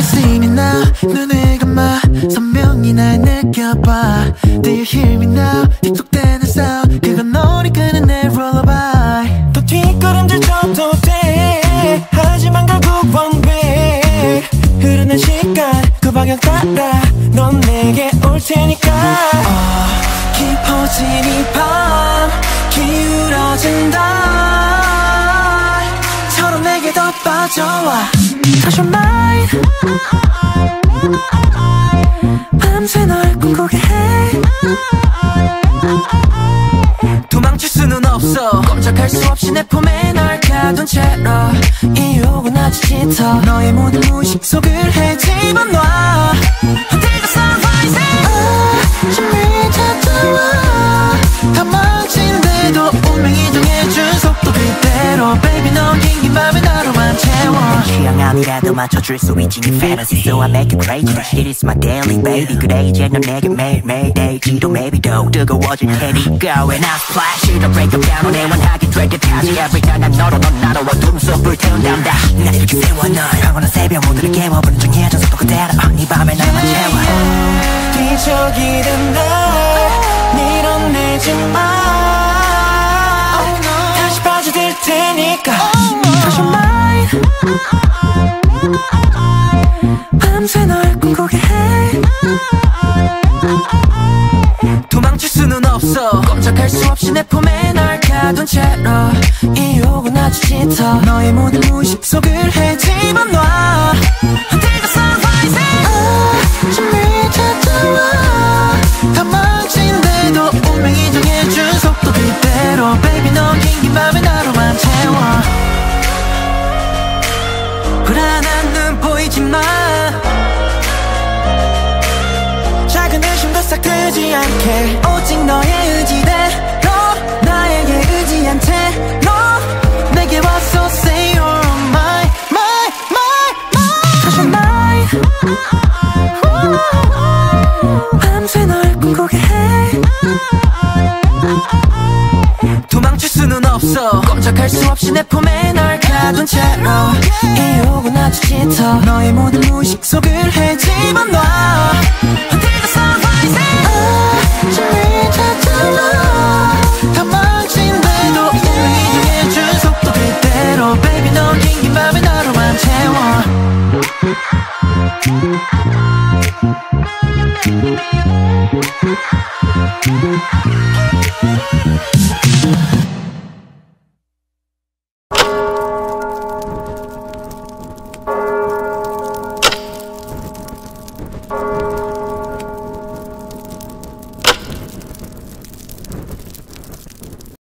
See me now? 눈을 감아 선명히 날 느껴봐. Do you hear me now? 계속되는 sound. 그건 너를 끄는 내 lullaby. 또 뒷걸음질 쳐도 돼. 하지만 결국 one way 흐르는 시간 그 방향 따라 넌 내게 올 테니까 깊어진 이밤 기울어진 달처럼 내게 더 빠져와. Your mind. 밤새 널 꿈꾸게 해. 도망칠 수는 없어. 꼼짝할 수 없이 내 품에 널 가둔 채로. 이 욕은 아주 짙어. 너의 모든 무식 속을 헤집어놔 Until the sun 아니라도 맞춰줄 수 있지 네 fantasy. So I make it crazy. It is my daily baby. 그래 이제 넌 내게 매일 매일 데이지도 maybe 더 뜨거워질 테니까 When I splash it'll break them down 애원하게 될 때까지. Every time 난 너로 넌 나로 어둠 속 불태운단다. 날 이렇게 세워 널. 영원한 새벽 모두를 깨워버린 정해진 속도 그대로. 네 밤에 날만 채워. 뒤척이는 날 밤새 널 꿈꾸게 해. 도망칠 수는 없어. 꼼짝할 수 없이 내 품에 널 가둔 채로. 이 욕은 아주 짙어. 너의 모든 무식 속을 헤집어 놔 들지 않게 오직 너의 의지대로 나에게 의지한 채로 내게 와서 say you're my my my my. Touch your mind 밤새 널 꿈꾸게 해. 도망칠 수는 없어. 꼼짝할 수 없이 내 품에 널 가둔 채로 이 욕은 아주 짙어 너의 모든 무식 속을 헤집어 놔 Thank you.